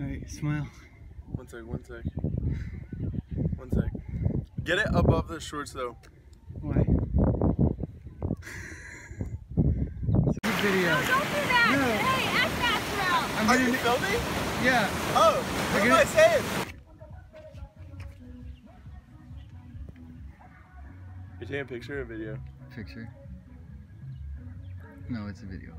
Alright, smile. One sec, one sec. One sec. Get it above the shorts though. Why? video. No, don't do that. No. Hey, act natural. I'm Are you filming? yeah. Oh, what am I saying? You taking a picture or a video? Picture. No, it's a video.